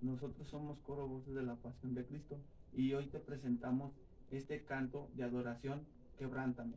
Nosotros somos Coro Voces de la Pasión de Cristo y hoy te presentamos este canto de adoración, Quebrántame.